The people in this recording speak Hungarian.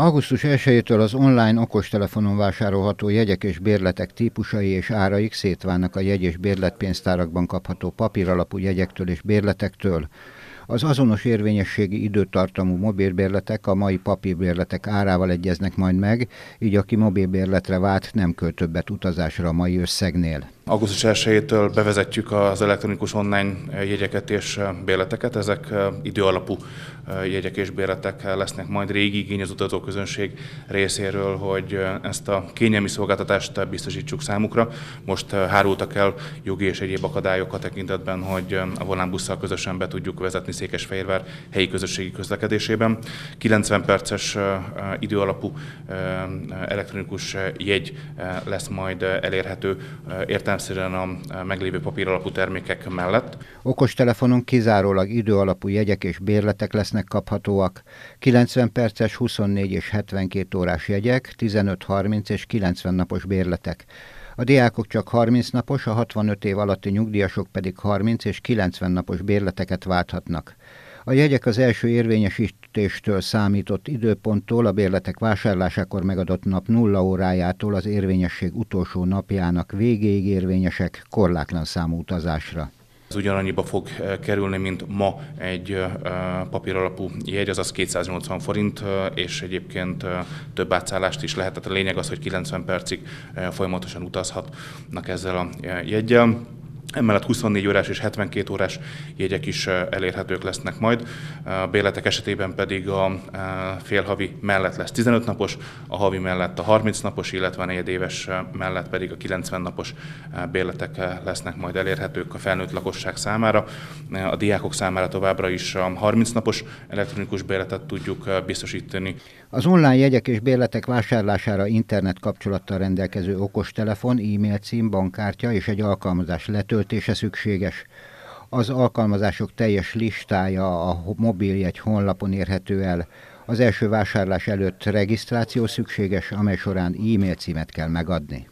Augusztus 1-től az online okostelefonon vásárolható jegyek és bérletek típusai és áraik szétválnak a jegy- és bérletpénztárakban kapható papíralapú jegyektől és bérletektől. Az azonos érvényességi időtartamú mobilbérletek a mai papírbérletek árával egyeznek majd meg, így aki mobilbérletre vált, nem költ többet utazásra a mai összegnél. Augusztus 1-től bevezetjük az elektronikus online jegyeket és bérleteket. Ezek időalapú jegyek és bérletek lesznek majd régi igény az utazóközönség részéről, hogy ezt a kényelmi szolgáltatást biztosítsuk számukra. Most hárultak el jogi és egyéb akadályok a tekintetben, hogy a volánbusszal közösen be tudjuk vezetni Székesfehérvár helyi közösségi közlekedésében. 90 perces időalapú elektronikus jegy lesz majd elérhető értelmszerűen a meglévő papíralapú termékek mellett. Okostelefonon kizárólag időalapú jegyek és bérletek lesznek kaphatóak. 90 perces, 24 és 72 órás jegyek, 15, 30 és 90 napos bérletek. A diákok csak 30 napos, a 65 év alatti nyugdíjasok pedig 30 és 90 napos bérleteket válthatnak. A jegyek az első érvényesítéstől számított időponttól, a bérletek vásárlásakor megadott nap nulla órájától az érvényesség utolsó napjának végéig érvényesek korlátlan számú utazásra. Ez ugyanannyiba fog kerülni, mint ma egy papíralapú jegy, azaz 280 forint, és egyébként több átszállást is lehet. Tehát a lényeg az, hogy 90 percig folyamatosan utazhatnak ezzel a jegyel. Emellett 24 órás és 72 órás jegyek is elérhetők lesznek majd. A bérletek esetében pedig a félhavi mellett lesz 15 napos, a havi mellett a 30 napos, illetve a negyedéves mellett pedig a 90 napos bérletek lesznek majd elérhetők a felnőtt lakosság számára. A diákok számára továbbra is a 30 napos elektronikus bérletet tudjuk biztosítani. Az online jegyek és bérletek vásárlására internet kapcsolattal rendelkező okostelefon, e-mail cím, bankkártya és egy alkalmazás letöltése letöltése szükséges. Az alkalmazások teljes listája a mobiljegy honlapon érhető el. Az első vásárlás előtt regisztráció szükséges, amely során e-mail címet kell megadni.